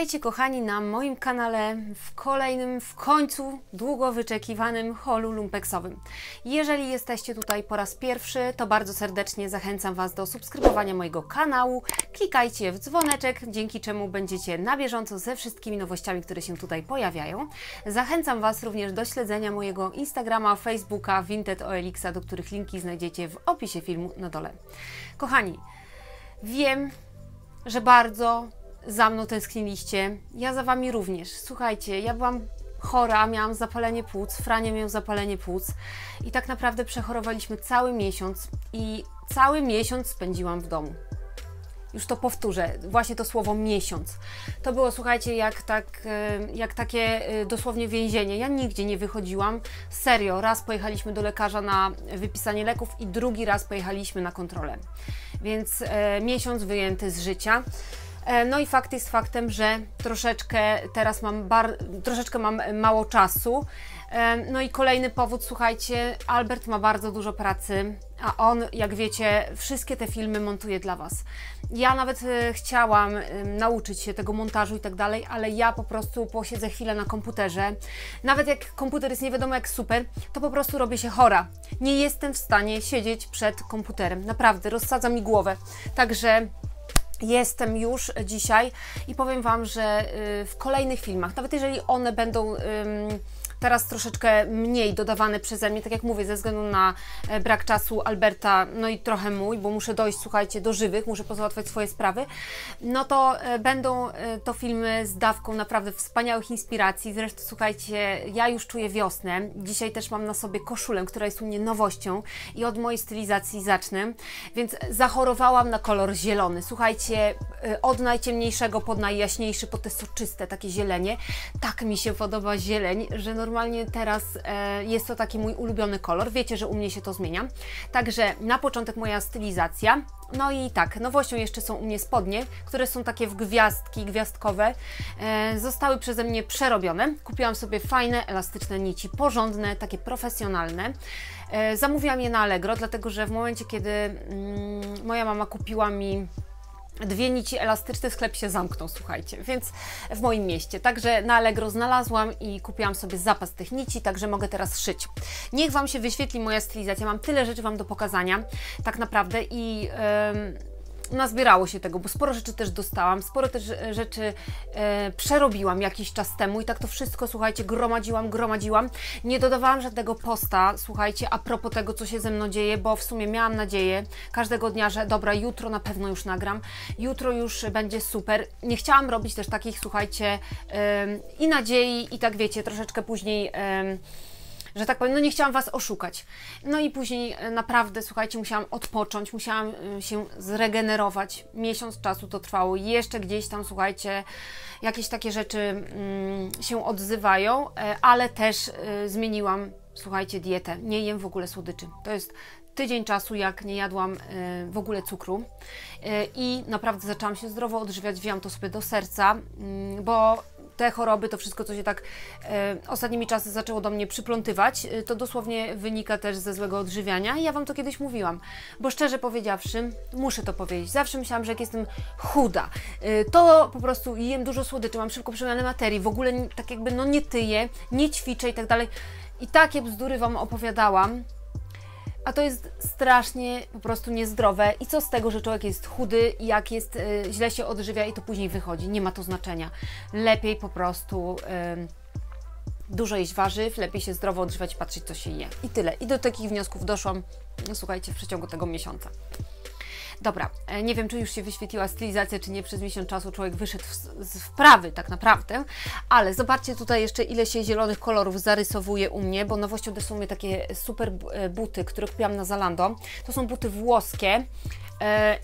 Witajcie kochani na moim kanale w kolejnym, w końcu długo wyczekiwanym holu lumpeksowym. Jeżeli jesteście tutaj po raz pierwszy, to bardzo serdecznie zachęcam Was do subskrybowania mojego kanału. Klikajcie w dzwoneczek, dzięki czemu będziecie na bieżąco ze wszystkimi nowościami, które się tutaj pojawiają. Zachęcam Was również do śledzenia mojego Instagrama, Facebooka, Vinted OLX, do których linki znajdziecie w opisie filmu na dole. Kochani, wiem, że bardzo za mną tęskniliście. Ja za Wami również. Słuchajcie, ja byłam chora, miałam zapalenie płuc, Franie miał zapalenie płuc i tak naprawdę przechorowaliśmy cały miesiąc i cały miesiąc spędziłam w domu. Już to powtórzę, właśnie to słowo miesiąc. To było, słuchajcie, jak, tak, e, jak takie e, dosłownie więzienie. Ja nigdzie nie wychodziłam. Serio, raz pojechaliśmy do lekarza na wypisanie leków i drugi raz pojechaliśmy na kontrolę. Więc e, miesiąc wyjęty z życia. E, no i fakt jest faktem, że troszeczkę teraz mam, bar, troszeczkę mam mało czasu. E, no i kolejny powód, słuchajcie, Albert ma bardzo dużo pracy, a on, jak wiecie, wszystkie te filmy montuje dla Was. Ja nawet e, chciałam nauczyć się tego montażu i tak dalej, ale ja po prostu posiedzę chwilę na komputerze. Nawet jak komputer jest nie wiadomo jak super, to po prostu robię się chora. Nie jestem w stanie siedzieć przed komputerem. Naprawdę, rozsadza mi głowę. Także jestem już dzisiaj i powiem Wam, że y, w kolejnych filmach, nawet jeżeli one będą teraz troszeczkę mniej dodawane przeze mnie, tak jak mówię, ze względu na e, brak czasu Alberta, no i trochę mój, bo muszę dojść, słuchajcie, do żywych, muszę pozałatwiać swoje sprawy, no to e, będą e, to filmy z dawką naprawdę wspaniałych inspiracji. Zresztą, słuchajcie, ja już czuję wiosnę. Dzisiaj też mam na sobie koszulę, która jest u mnie nowością i od mojej stylizacji zacznę, więc zachorowałam na kolor zielony. Słuchajcie, od najciemniejszego pod najjaśniejszy, po te soczyste takie zielenie. Tak mi się podoba zieleń, że normalnie normalnie teraz e, jest to taki mój ulubiony kolor. Wiecie, że u mnie się to zmienia. Także na początek moja stylizacja. No i tak, nowością jeszcze są u mnie spodnie, które są takie w gwiazdki, gwiazdkowe. E, zostały przeze mnie przerobione. Kupiłam sobie fajne, elastyczne nici, porządne, takie profesjonalne. E, zamówiłam je na Allegro, dlatego że w momencie, kiedy mm, moja mama kupiła mi Dwie nici elastyczne, sklep się zamknął, słuchajcie, więc w moim mieście. Także na Allegro znalazłam i kupiłam sobie zapas tych nici, także mogę teraz szyć. Niech Wam się wyświetli moja stylizacja. Mam tyle rzeczy Wam do pokazania, tak naprawdę i... Yy, nazbierało się tego, bo sporo rzeczy też dostałam, sporo też e, rzeczy e, przerobiłam jakiś czas temu i tak to wszystko, słuchajcie, gromadziłam, gromadziłam. Nie dodawałam żadnego posta, słuchajcie, a propos tego, co się ze mną dzieje, bo w sumie miałam nadzieję każdego dnia, że dobra, jutro na pewno już nagram, jutro już będzie super. Nie chciałam robić też takich, słuchajcie, e, i nadziei, i tak wiecie, troszeczkę później... E, że tak powiem, no nie chciałam Was oszukać. No i później e, naprawdę, słuchajcie, musiałam odpocząć, musiałam e, się zregenerować. Miesiąc czasu to trwało. Jeszcze gdzieś tam, słuchajcie, jakieś takie rzeczy mm, się odzywają, e, ale też zmieniłam, słuchajcie, dietę. Nie jem w ogóle słodyczy. To jest tydzień czasu, jak nie jadłam w ogóle cukru i naprawdę zaczęłam się zdrowo odżywiać, wziąłam to sobie do serca, mm, bo te choroby, to wszystko, co się tak e, ostatnimi czasy zaczęło do mnie przyplątywać, e, to dosłownie wynika też ze złego odżywiania. I ja Wam to kiedyś mówiłam, bo szczerze powiedziawszy, muszę to powiedzieć, zawsze myślałam, że jak jestem chuda, e, to po prostu jem dużo słodyczy, mam szybko przemianę materii, w ogóle tak jakby no nie tyję, nie ćwiczę i tak dalej. I takie bzdury Wam opowiadałam, a to jest strasznie po prostu niezdrowe. I co z tego, że człowiek jest chudy, jak jest y, źle się odżywia i to później wychodzi? Nie ma to znaczenia. Lepiej po prostu y, dużo jeść warzyw, lepiej się zdrowo odżywiać, patrzeć co się je. I tyle. I do takich wniosków doszłam, no, słuchajcie, w przeciągu tego miesiąca. Dobra, e, nie wiem, czy już się wyświetliła stylizacja, czy nie. Przez miesiąc czasu człowiek wyszedł w, z wprawy tak naprawdę, ale zobaczcie tutaj jeszcze, ile się zielonych kolorów zarysowuje u mnie, bo nowością też są mnie takie super e, buty, które kupiłam na Zalando. To są buty włoskie e,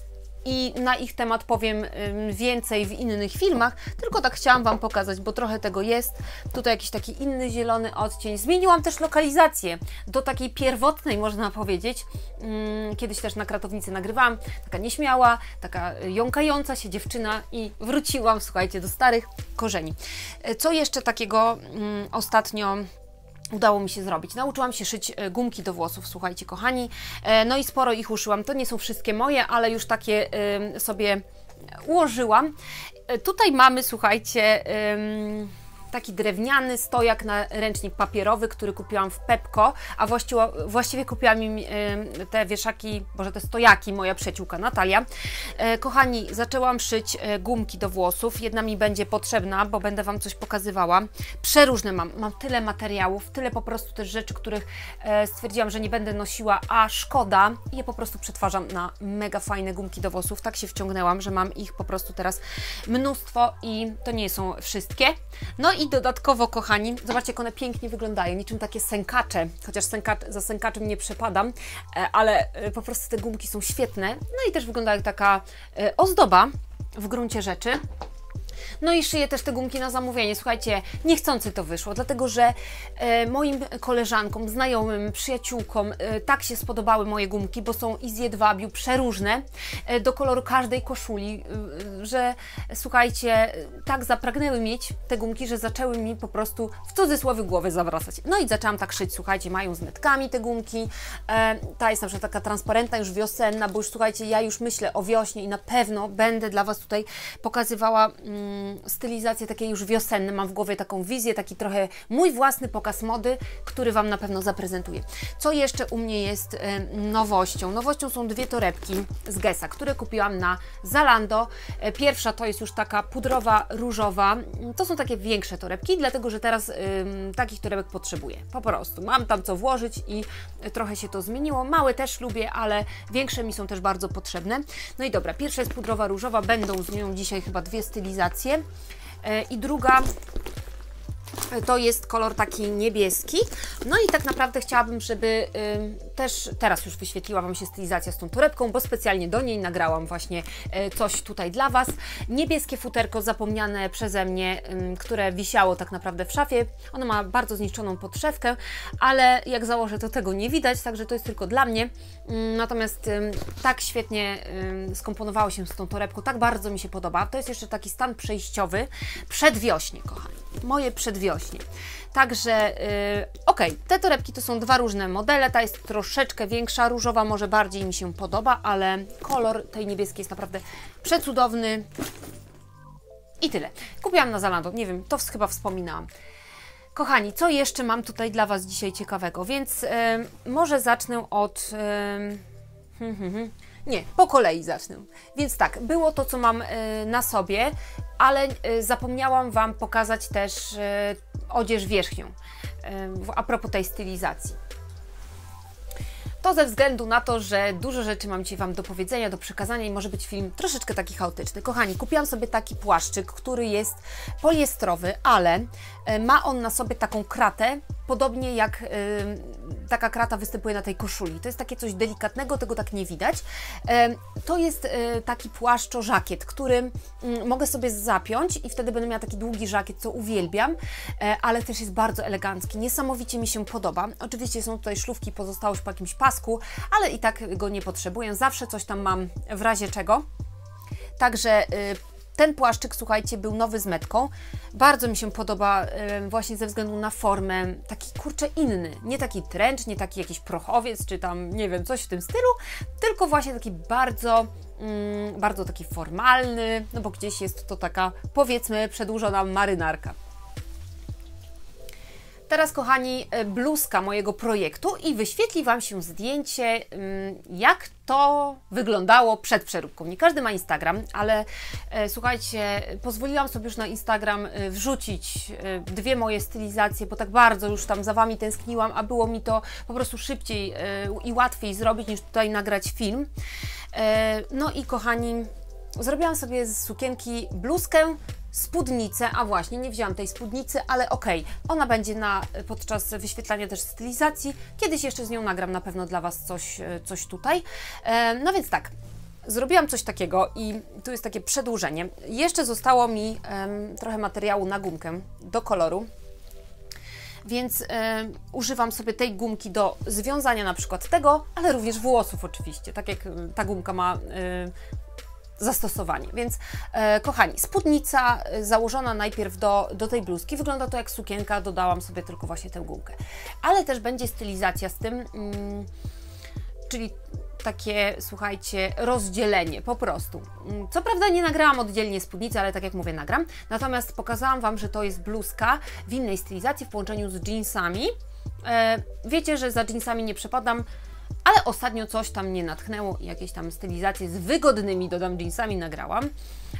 i na ich temat powiem więcej w innych filmach, tylko tak chciałam Wam pokazać, bo trochę tego jest. Tutaj jakiś taki inny zielony odcień. Zmieniłam też lokalizację do takiej pierwotnej, można powiedzieć. Mm, kiedyś też na kratownicy nagrywałam, taka nieśmiała, taka jąkająca się dziewczyna i wróciłam, słuchajcie, do starych korzeni. E, co jeszcze takiego mm, ostatnio udało mi się zrobić. Nauczyłam się szyć e, gumki do włosów, słuchajcie kochani. E, no i sporo ich uszyłam. To nie są wszystkie moje, ale już takie sobie ułożyłam E, tutaj mamy, słuchajcie, taki drewniany stojak na ręcznik papierowy, który kupiłam w Pepko, a właściwie, właściwie kupiłam im te wieszaki, boże te stojaki, moja przyjaciółka Natalia. E, kochani, zaczęłam szyć e, gumki do włosów. Jedna mi będzie potrzebna, bo będę Wam coś pokazywała. Przeróżne mam, mam tyle materiałów, tyle po prostu też rzeczy, których e, stwierdziłam, że nie będę nosiła, a szkoda. Je po prostu przetwarzam na mega fajne gumki do włosów. Tak się wciągnęłam, że mam ich po prostu teraz mnóstwo i to nie są wszystkie. No i dodatkowo, kochani, zobaczcie, jak one pięknie wyglądają, niczym takie sękacze, chociaż sękacz, za sękaczem nie przepadam, e, ale e, po prostu te gumki są świetne. No i też wyglądają jak taka e, ozdoba w gruncie rzeczy. No i szyję też te gumki na zamówienie. Słuchajcie, niechcący to wyszło, dlatego że e, moim koleżankom, znajomym, przyjaciółkom e, tak się spodobały moje gumki, bo są i z jedwabiu przeróżne, e, do koloru każdej koszuli, e, że słuchajcie, tak zapragnęły mieć te gumki, że zaczęły mi po prostu w cudzysłowie głowy zawracać. No i zaczęłam tak szyć, słuchajcie, mają z metkami te gumki, e, ta jest na przykład taka transparentna, już wiosenna, bo już słuchajcie, ja już myślę o wiośnie i na pewno będę dla Was tutaj pokazywała mm, stylizację takie już wiosenne. Mam w głowie taką wizję, taki trochę mój własny pokaz mody, który Wam na pewno zaprezentuję. Co jeszcze u mnie jest e, nowością? Nowością są dwie torebki z Gesa, które kupiłam na Zalando. E, pierwsza to jest już taka pudrowa, różowa. To są takie większe torebki, dlatego że teraz takich torebek potrzebuję. Po prostu. Mam tam co włożyć i trochę się to zmieniło. Małe też lubię, ale większe mi są też bardzo potrzebne. No i dobra, pierwsza jest pudrowa, różowa. Będą z nią dzisiaj chyba dwie stylizacje. E, I druga to jest kolor taki niebieski. No i tak naprawdę chciałabym, żeby y, też teraz już wyświetliła Wam się stylizacja z tą torebką, bo specjalnie do niej nagrałam właśnie y, coś tutaj dla Was. Niebieskie futerko zapomniane przeze mnie, y, które wisiało tak naprawdę w szafie. Ono ma bardzo zniszczoną podszewkę, ale jak założę to tego nie widać, także to jest tylko dla mnie. Natomiast tak świetnie skomponowało się z tą torebką, tak bardzo mi się podoba. To jest jeszcze taki stan przejściowy przedwiośnie, kochani. Moje przedwiośnie wiośnie. Także yy, ok, te torebki to są dwa różne modele, ta jest troszeczkę większa, różowa może bardziej mi się podoba, ale kolor tej niebieskiej jest naprawdę przecudowny. I tyle. Kupiłam na Zalando, nie wiem, to chyba wspominałam. Kochani, co jeszcze mam tutaj dla Was dzisiaj ciekawego? Więc yy, może zacznę od... Yy, nie, po kolei zacznę. Więc tak, było to, co mam y, na sobie, ale y, zapomniałam Wam pokazać też y, odzież wierzchnią, a propos tej stylizacji. To ze względu na to, że dużo rzeczy mam Ci Wam do powiedzenia, do przekazania i może być film troszeczkę taki chaotyczny. Kochani, kupiłam sobie taki płaszczyk, który jest poliestrowy, ale ma on na sobie taką kratę, podobnie jak taka krata występuje na tej koszuli. To jest takie coś delikatnego, tego tak nie widać. To jest y, taki płaszczo-żakiet, który mm, mogę sobie zapiąć i wtedy będę miała taki długi żakiet, co uwielbiam, e, ale też jest bardzo elegancki. Niesamowicie mi się podoba. Oczywiście są tutaj szlufki, pozostałość po jakimś pasku, ale i tak go nie potrzebuję. Zawsze coś tam mam w razie czego. Także y, ten płaszczyk, słuchajcie, był nowy z metką. Bardzo mi się podoba właśnie ze względu na formę. Taki kurczę inny. Nie taki tręcz, nie taki jakiś prochowiec, czy tam nie wiem, coś w tym stylu, tylko właśnie taki bardzo mm, bardzo taki formalny, no bo gdzieś jest to taka, powiedzmy, przedłużona marynarka. Teraz, kochani, e, bluzka mojego projektu i wyświetli Wam się zdjęcie, mm, jak to wyglądało przed przeróbką. Nie każdy ma Instagram, ale e, słuchajcie, pozwoliłam sobie już na Instagram e, wrzucić dwie moje stylizacje, bo tak bardzo już tam za Wami tęskniłam, a było mi to po prostu szybciej i łatwiej zrobić niż tutaj nagrać film. No i kochani, zrobiłam sobie z sukienki bluzkę spódnicę, a właśnie nie wziąłam tej spódnicy, ale okej, okay, ona będzie na, podczas wyświetlania też stylizacji. Kiedyś jeszcze z nią nagram na pewno dla Was coś, e, coś tutaj. E, no więc tak, zrobiłam coś takiego i tu jest takie przedłużenie. Jeszcze zostało mi trochę materiału na gumkę do koloru. Więc używam sobie tej gumki do związania na przykład tego, ale również włosów oczywiście. Tak jak ta gumka ma zastosowanie. Więc e, kochani, spódnica e, założona najpierw do, do tej bluzki, wygląda to jak sukienka, dodałam sobie tylko właśnie tę gumkę. Ale też będzie stylizacja z tym, mm, czyli takie, słuchajcie, rozdzielenie, po prostu. Mm, co prawda nie nagrałam oddzielnie spódnicy, ale tak jak mówię, nagram. Natomiast pokazałam Wam, że to jest bluzka w innej stylizacji w połączeniu z jeansami. E, wiecie, że za jeansami nie przepadam, ale ostatnio coś tam mnie natchnęło i jakieś tam stylizacje z wygodnymi, dodam, jeansami nagrałam.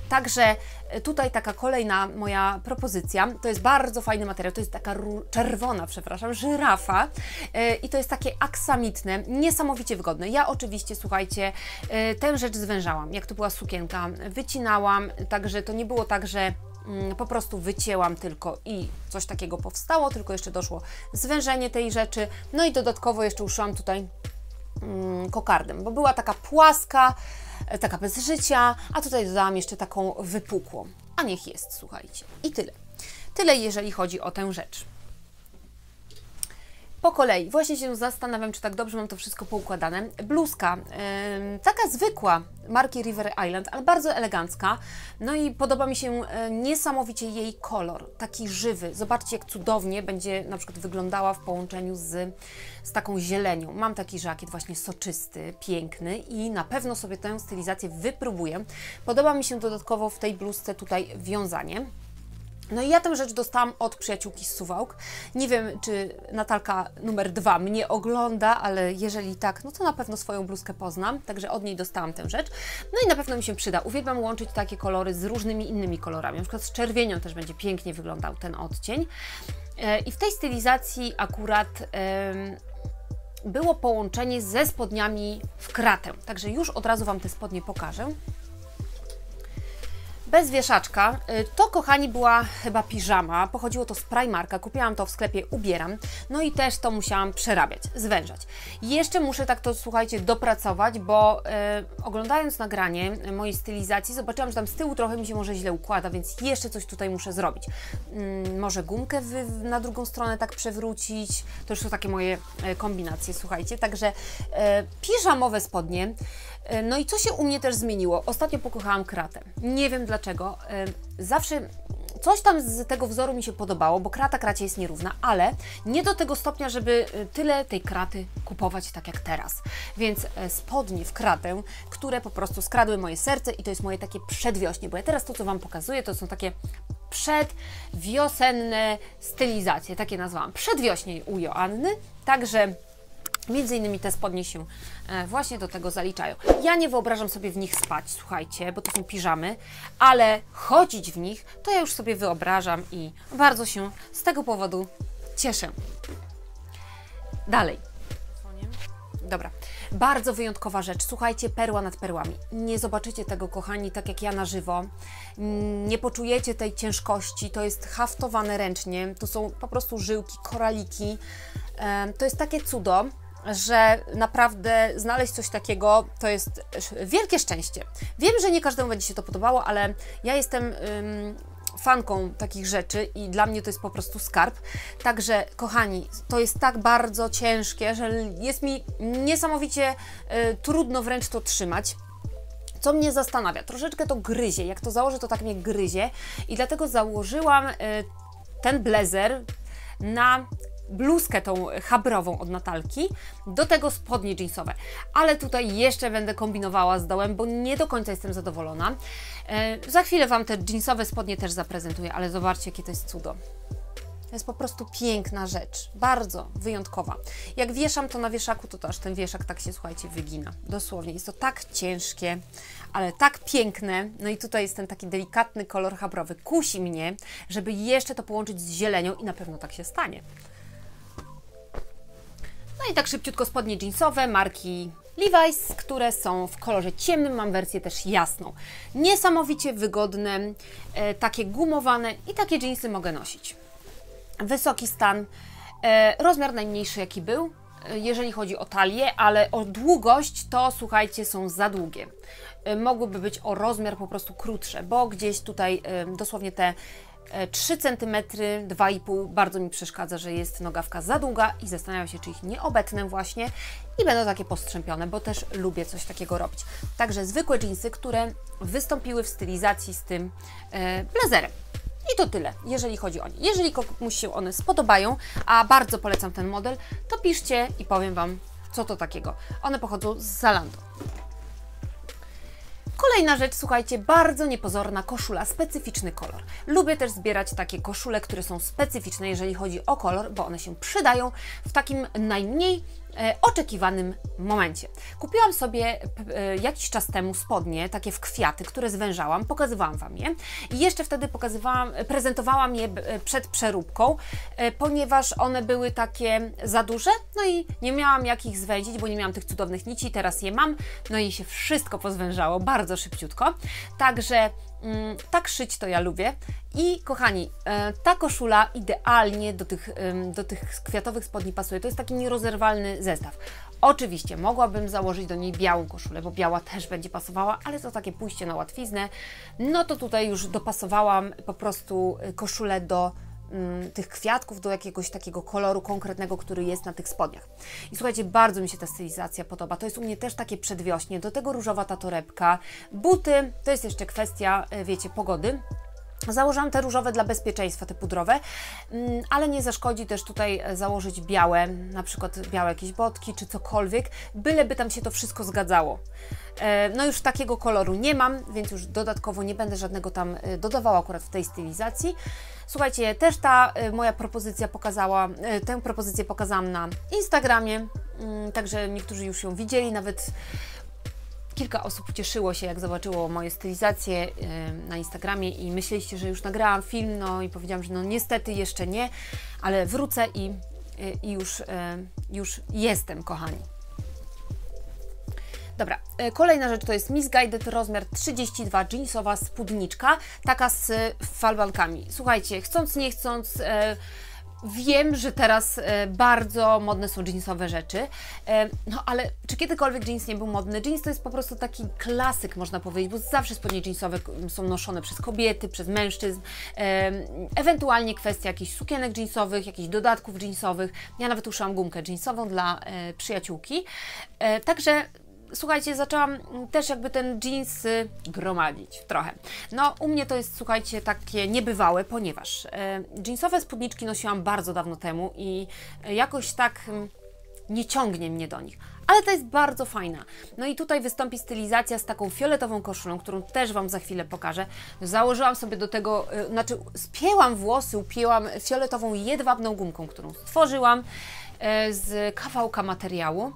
Także e, tutaj taka kolejna moja propozycja, to jest bardzo fajny materiał, to jest taka czerwona, przepraszam, żyrafa. Yy, i to jest takie aksamitne, niesamowicie wygodne. Ja oczywiście, słuchajcie, yy, tę rzecz zwężałam, jak to była sukienka, wycinałam, także to nie było tak, że mm, po prostu wycięłam tylko i coś takiego powstało, tylko jeszcze doszło zwężenie tej rzeczy, no i dodatkowo jeszcze uszyłam tutaj kokardem, bo była taka płaska, e, taka bez życia, a tutaj dodałam jeszcze taką wypukłą. A niech jest, słuchajcie. I tyle. Tyle, jeżeli chodzi o tę rzecz. Po kolei, właśnie się zastanawiam, czy tak dobrze mam to wszystko poukładane. Bluzka, yy, taka zwykła, marki River Island, ale bardzo elegancka. No i podoba mi się yy, niesamowicie jej kolor, taki żywy. Zobaczcie, jak cudownie będzie na przykład wyglądała w połączeniu z, z taką zielenią. Mam taki żakiet właśnie soczysty, piękny i na pewno sobie tę stylizację wypróbuję. Podoba mi się dodatkowo w tej bluzce tutaj wiązanie. No i ja tę rzecz dostałam od przyjaciółki z Suwałk. Nie wiem, czy Natalka numer dwa mnie ogląda, ale jeżeli tak, no to na pewno swoją bluzkę poznam, także od niej dostałam tę rzecz. No i na pewno mi się przyda. Uwielbiam łączyć takie kolory z różnymi innymi kolorami. Na przykład z czerwienią też będzie pięknie wyglądał ten odcień. E, I w tej stylizacji akurat było połączenie ze spodniami w kratę. Także już od razu Wam te spodnie pokażę bez wieszaczka. Y, to, kochani, była chyba piżama. Pochodziło to z Primarka. Kupiłam to w sklepie Ubieram. No i też to musiałam przerabiać, zwężać. Jeszcze muszę tak to, słuchajcie, dopracować, bo y, oglądając nagranie mojej stylizacji, zobaczyłam, że tam z tyłu trochę mi się może źle układa, więc jeszcze coś tutaj muszę zrobić. Y, może gumkę w, na drugą stronę tak przewrócić. To już są takie moje y, kombinacje, słuchajcie. Także piżamowe spodnie. No i co się u mnie też zmieniło? Ostatnio pokochałam kratę. Nie wiem dlaczego. Y, zawsze coś tam z tego wzoru mi się podobało, bo krata kracie jest nierówna, ale nie do tego stopnia, żeby y, tyle tej kraty kupować tak jak teraz. Więc spodnie w kratę, które po prostu skradły moje serce i to jest moje takie przedwiośnie, bo ja teraz to, co Wam pokazuję, to są takie przedwiosenne stylizacje, takie nazwałam. Przedwiośnie u Joanny, także Między innymi te spodnie się e, właśnie do tego zaliczają. Ja nie wyobrażam sobie w nich spać, słuchajcie, bo to są piżamy, ale chodzić w nich to ja już sobie wyobrażam i bardzo się z tego powodu cieszę. Dalej. Dobra, bardzo wyjątkowa rzecz. Słuchajcie, perła nad perłami. Nie zobaczycie tego, kochani, tak jak ja na żywo. Nie poczujecie tej ciężkości. To jest haftowane ręcznie. To są po prostu żyłki, koraliki. To jest takie cudo że naprawdę znaleźć coś takiego to jest wielkie szczęście. Wiem, że nie każdemu będzie się to podobało, ale ja jestem ym, fanką takich rzeczy i dla mnie to jest po prostu skarb. Także, kochani, to jest tak bardzo ciężkie, że jest mi niesamowicie y, trudno wręcz to trzymać. Co mnie zastanawia, troszeczkę to gryzie. Jak to założę, to tak mnie gryzie i dlatego założyłam y, ten blazer na bluzkę tą habrową od Natalki, do tego spodnie jeansowe. Ale tutaj jeszcze będę kombinowała z dołem, bo nie do końca jestem zadowolona. E, za chwilę Wam te jeansowe spodnie też zaprezentuję, ale zobaczcie, jakie to jest cudo. To jest po prostu piękna rzecz, bardzo wyjątkowa. Jak wieszam to na wieszaku, to, to aż ten wieszak tak się, słuchajcie, wygina. Dosłownie, jest to tak ciężkie, ale tak piękne. No i tutaj jest ten taki delikatny kolor habrowy. Kusi mnie, żeby jeszcze to połączyć z zielenią i na pewno tak się stanie. No i tak szybciutko spodnie jeansowe marki Levi's, które są w kolorze ciemnym, mam wersję też jasną. Niesamowicie wygodne, e, takie gumowane i takie jeansy mogę nosić. Wysoki stan, e, rozmiar najmniejszy jaki był, e, jeżeli chodzi o talię, ale o długość to słuchajcie są za długie. E, mogłyby być o rozmiar po prostu krótsze, bo gdzieś tutaj e, dosłownie te 3 cm, 2,5 bardzo mi przeszkadza, że jest nogawka za długa i zastanawiam się, czy ich nie obetnę właśnie i będą takie postrzępione, bo też lubię coś takiego robić. Także zwykłe jeansy, które wystąpiły w stylizacji z tym e, blazerem. I to tyle, jeżeli chodzi o nie. Jeżeli komuś się one spodobają, a bardzo polecam ten model, to piszcie i powiem Wam Co to takiego? One pochodzą z Zalando. Kolejna rzecz, słuchajcie, bardzo niepozorna koszula, specyficzny kolor. Lubię też zbierać takie koszule, które są specyficzne, jeżeli chodzi o kolor, bo one się przydają w takim najmniej oczekiwanym momencie. Kupiłam sobie e, jakiś czas temu spodnie, takie w kwiaty, które zwężałam, pokazywałam Wam je. I jeszcze wtedy pokazywałam, prezentowałam je e, przed przeróbką, ponieważ one były takie za duże, no i nie miałam jak ich zwędzić, bo nie miałam tych cudownych nici, teraz je mam, no i się wszystko pozwężało bardzo szybciutko, także tak szyć to ja lubię i kochani, ta koszula idealnie do tych, do tych kwiatowych spodni pasuje, to jest taki nierozerwalny zestaw. Oczywiście mogłabym założyć do niej białą koszulę, bo biała też będzie pasowała, ale to takie pójście na łatwiznę. No to tutaj już dopasowałam po prostu y, koszulę do mm, tych kwiatków, do jakiegoś takiego koloru konkretnego, który jest na tych spodniach. I słuchajcie, bardzo mi się ta stylizacja podoba. To jest u mnie też takie przedwiośnie, do tego różowa ta torebka. Buty, to jest jeszcze kwestia, y, wiecie, pogody. Założyłam te różowe dla bezpieczeństwa, te pudrowe, mm, ale nie zaszkodzi też tutaj e, założyć białe, na przykład białe jakieś botki czy cokolwiek, byleby tam się to wszystko zgadzało. E, no już takiego koloru nie mam, więc już dodatkowo nie będę żadnego tam e, dodawała akurat w tej stylizacji. Słuchajcie, też ta moja propozycja pokazała, tę propozycję pokazałam na Instagramie, mm, także niektórzy już ją widzieli, nawet Kilka osób cieszyło się, jak zobaczyło moje stylizacje na Instagramie i myśleliście, że już nagrałam film, no i powiedziałam, że no niestety jeszcze nie, ale wrócę i, i już, już jestem, kochani. Dobra, e, kolejna rzecz to jest Misguided rozmiar 32, jeansowa spódniczka, taka z falbankami. Słuchajcie, chcąc nie chcąc, e, Wiem, że teraz e, bardzo modne są jeansowe rzeczy, no ale czy kiedykolwiek jeans nie był modny? Jeans to jest po prostu taki klasyk, można powiedzieć, bo zawsze spodnie jeansowe są noszone przez kobiety, przez mężczyzn, ewentualnie kwestia jakichś sukienek jeansowych, jakichś dodatków jeansowych. Ja nawet uszyłam gumkę jeansową dla przyjaciółki, także słuchajcie, zaczęłam też jakby ten jeans gromadzić trochę. No, u mnie to jest, słuchajcie, takie niebywałe, ponieważ e, jeansowe spódniczki nosiłam bardzo dawno temu i jakoś tak mm, nie ciągnie mnie do nich. Ale to jest bardzo fajna. No i tutaj wystąpi stylizacja z taką fioletową koszulą, którą też Wam za chwilę pokażę. Założyłam sobie do tego, y, znaczy spięłam włosy, upięłam fioletową jedwabną gumką, którą stworzyłam e, z kawałka materiału.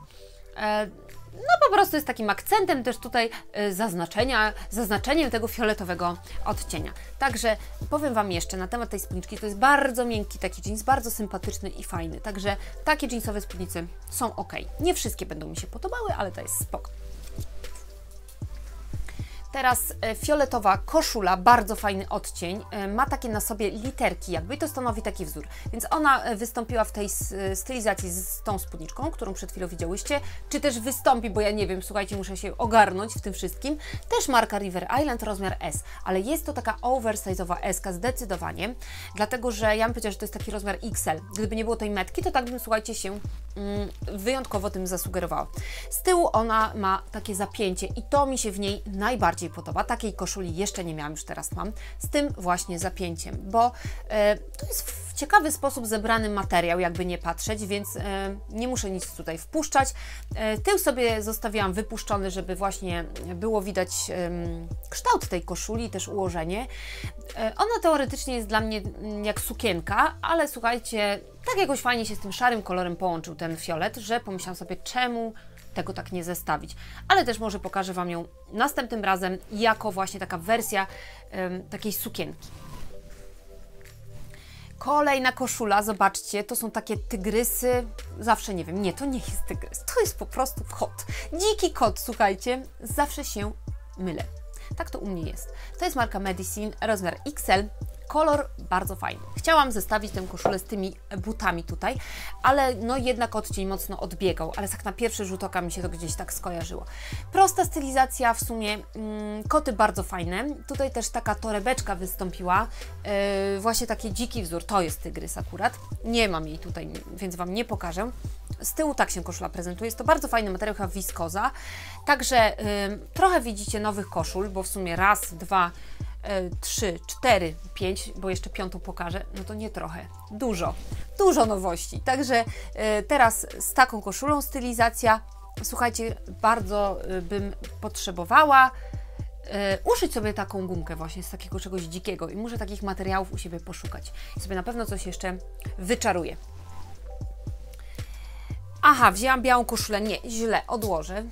No po prostu jest takim akcentem też tutaj y, zaznaczenia, zaznaczeniem tego fioletowego odcienia. Także powiem Wam jeszcze na temat tej spódniczki, to jest bardzo miękki taki jeans, bardzo sympatyczny i fajny, także takie jeansowe spódnice są ok. Nie wszystkie będą mi się podobały, ale to jest spoko. Teraz e, fioletowa koszula, bardzo fajny odcień, e, ma takie na sobie literki jakby i to stanowi taki wzór. Więc ona e, wystąpiła w tej stylizacji z tą spódniczką, którą przed chwilą widziałyście, czy też wystąpi, bo ja nie wiem, słuchajcie, muszę się ogarnąć w tym wszystkim. Też marka River Island, rozmiar S, ale jest to taka oversize'owa S zdecydowanie, dlatego że ja bym powiedziała, że to jest taki rozmiar XL. Gdyby nie było tej metki, to tak bym, słuchajcie, się mm, wyjątkowo tym zasugerowała. Z tyłu ona ma takie zapięcie i to mi się w niej najbardziej najbardziej podoba. Takiej koszuli jeszcze nie miałam, już teraz mam, z tym właśnie zapięciem, bo e, to jest w ciekawy sposób zebrany materiał, jakby nie patrzeć, więc e, nie muszę nic tutaj wpuszczać. E, tył sobie zostawiłam wypuszczony, żeby właśnie było widać kształt tej koszuli, też ułożenie. E, ona teoretycznie jest dla mnie mm, jak sukienka, ale słuchajcie, tak jakoś fajnie się z tym szarym kolorem połączył ten fiolet, że pomyślałam sobie, czemu tego tak nie zestawić. Ale też może pokażę Wam ją następnym razem jako właśnie taka wersja um, takiej sukienki. Kolejna koszula, zobaczcie, to są takie tygrysy. Zawsze nie wiem, nie, to nie jest tygrys, to jest po prostu kot. Dziki kot, słuchajcie, zawsze się mylę. Tak to u mnie jest. To jest marka Medicine, rozmiar XL. Kolor bardzo fajny. Chciałam zestawić tę koszulę z tymi butami tutaj, ale no jednak odcień mocno odbiegał, ale tak na pierwszy rzut oka mi się to gdzieś tak skojarzyło. Prosta stylizacja, w sumie mm, koty bardzo fajne. Tutaj też taka torebeczka wystąpiła, yy, właśnie taki dziki wzór, to jest tygrys akurat. Nie mam jej tutaj, więc Wam nie pokażę. Z tyłu tak się koszula prezentuje. Jest to bardzo fajny materiał, chyba wiskoza. Także yy, trochę widzicie nowych koszul, bo w sumie raz, dwa, 3, 4, 5, bo jeszcze piątą pokażę, no to nie trochę, dużo, dużo nowości. Także e, teraz z taką koszulą stylizacja, słuchajcie, bardzo e, bym potrzebowała uszyć sobie taką gumkę właśnie z takiego czegoś dzikiego i muszę takich materiałów u siebie poszukać. Sobie na pewno coś jeszcze wyczaruję. Aha, wzięłam białą koszulę. Nie, źle, odłożę.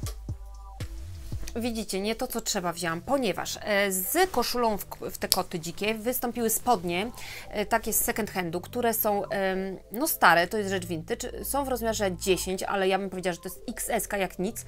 Widzicie, nie to co trzeba wziąłam, ponieważ e, z koszulą w, w, te koty dzikie wystąpiły spodnie, e, takie z second handu, które są no stare, to jest rzecz vintage, są w rozmiarze 10, ale ja bym powiedziała, że to jest XS jak nic.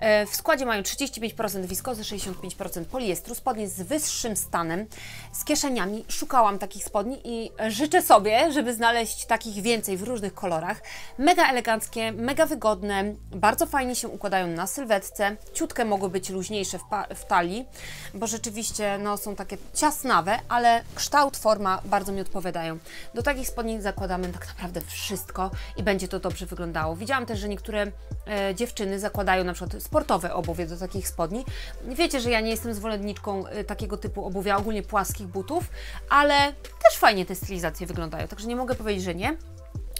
E, w składzie mają 35% wiskozy, 65% poliestru, spodnie z wyższym stanem, z kieszeniami. Szukałam takich spodni i życzę sobie, żeby znaleźć takich więcej w różnych kolorach. Mega eleganckie, mega wygodne, bardzo fajnie się układają na sylwetce, ciutkę mogą być luźniejsze w, w talii, bo rzeczywiście no, są takie ciasnawe, ale kształt, forma bardzo mi odpowiadają. Do takich spodni zakładamy tak naprawdę wszystko i będzie to dobrze wyglądało. Widziałam też, że niektóre e, dziewczyny zakładają na przykład sportowe obuwie do takich spodni. Wiecie, że ja nie jestem zwolenniczką e, takiego typu obuwia, ogólnie płaskich butów, ale też fajnie te stylizacje wyglądają, także nie mogę powiedzieć, że nie.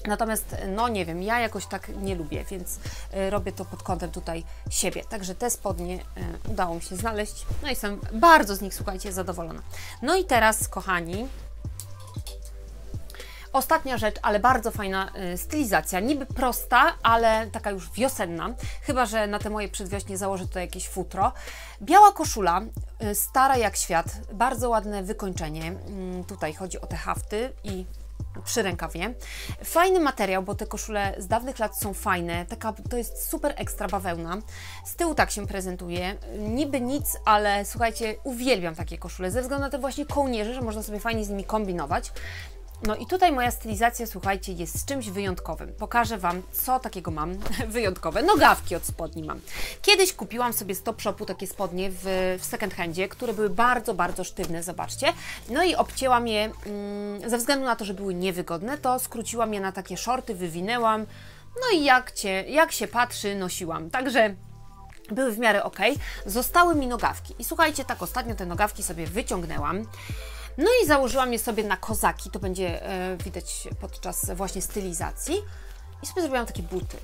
Natomiast, no nie wiem, ja jakoś tak nie lubię, więc y, robię to pod kątem tutaj siebie. Także te spodnie y, udało mi się znaleźć. No i jestem bardzo z nich, słuchajcie, zadowolona. No i teraz, kochani, Ostatnia rzecz, ale bardzo fajna y, stylizacja. Niby prosta, ale taka już wiosenna. Chyba, że na te moje przedwiośnie założę tutaj jakieś futro. Biała koszula, stara jak świat. Bardzo ładne wykończenie. Y, tutaj chodzi o te hafty i przy rękawie. Fajny materiał, bo te koszule z dawnych lat są fajne. Taka, to jest super ekstra bawełna. Z tyłu tak się prezentuje. Niby nic, ale słuchajcie, uwielbiam takie koszule ze względu na te właśnie kołnierze, że można sobie fajnie z nimi kombinować. No i tutaj moja stylizacja, słuchajcie, jest czymś wyjątkowym. Pokażę Wam, co takiego mam wyjątkowe. Nogawki od spodni mam. Kiedyś kupiłam sobie z Top Shopu takie spodnie w, w second handzie, które były bardzo, bardzo sztywne, zobaczcie. No i obcięłam je, mm, ze względu na to, że były niewygodne, to skróciłam je na takie shorty, wywinęłam. No i jak, cię, jak się patrzy, nosiłam. Także były w miarę ok. Zostały mi nogawki. I słuchajcie, tak ostatnio te nogawki sobie wyciągnęłam. No i założyłam je sobie na kozaki, to będzie e, widać podczas właśnie stylizacji. I sobie zrobiłam takie buty.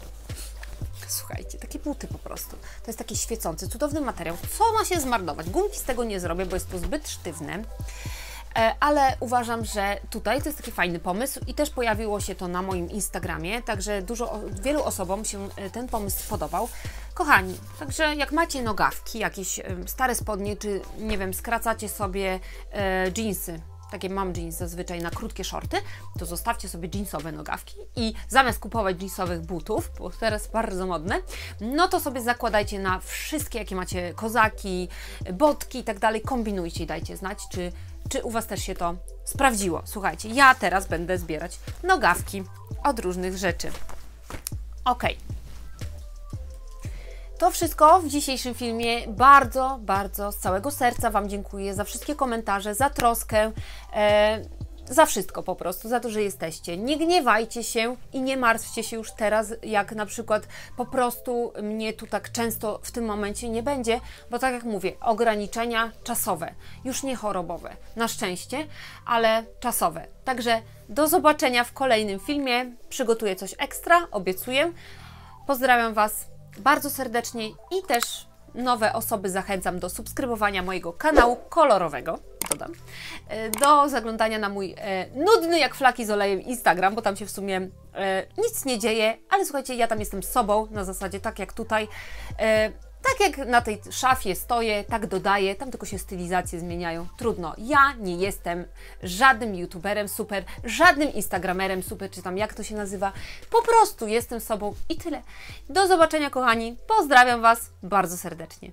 Słuchajcie, takie buty po prostu. To jest taki świecący, cudowny materiał. Co ma się zmarnować? Gumki z tego nie zrobię, bo jest to zbyt sztywne. E, ale uważam, że tutaj to jest taki fajny pomysł i też pojawiło się to na moim Instagramie, także dużo, wielu osobom się e, ten pomysł spodobał. Kochani, także jak macie nogawki, jakieś stare spodnie, czy nie wiem, skracacie sobie e, jeansy, takie mam jeans zazwyczaj na krótkie shorty, to zostawcie sobie jeansowe nogawki i zamiast kupować jeansowych butów, bo teraz bardzo modne, no to sobie zakładajcie na wszystkie, jakie macie kozaki, botki i tak dalej, kombinujcie i dajcie znać, czy czy u Was też się to sprawdziło. Słuchajcie, ja teraz będę zbierać nogawki od różnych rzeczy. Ok. To wszystko w dzisiejszym filmie. Bardzo, bardzo z całego serca Wam dziękuję za wszystkie komentarze, za troskę. E, za wszystko po prostu, za to, że jesteście. Nie gniewajcie się i nie martwcie się już teraz, jak na przykład po prostu mnie tu tak często w tym momencie nie będzie, bo tak jak mówię, ograniczenia czasowe, już nie chorobowe, na szczęście, ale czasowe. Także do zobaczenia w kolejnym filmie. Przygotuję coś ekstra, obiecuję. Pozdrawiam Was bardzo serdecznie i też nowe osoby zachęcam do subskrybowania mojego kanału kolorowego, dodam, e, do zaglądania na mój e, nudny jak flaki z olejem Instagram, bo tam się w sumie e, nic nie dzieje, ale słuchajcie, ja tam jestem sobą, na zasadzie tak jak tutaj. E, tak jak na tej szafie stoję, tak dodaję, tam tylko się stylizacje zmieniają. Trudno. Ja nie jestem żadnym youtuberem super, żadnym instagramerem super, czy tam jak to się nazywa. Po prostu jestem sobą i tyle. Do zobaczenia, kochani. Pozdrawiam Was bardzo serdecznie.